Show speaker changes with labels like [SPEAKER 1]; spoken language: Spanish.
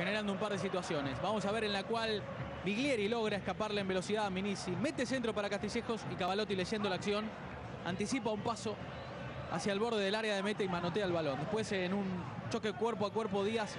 [SPEAKER 1] generando un par de situaciones. Vamos a ver en la cual Biglieri logra escaparle en velocidad a Minisi. Mete centro para Castillejos y Cavalotti leyendo la acción. Anticipa un paso hacia el borde del área de meta y manotea el balón. Después en un choque cuerpo a cuerpo Díaz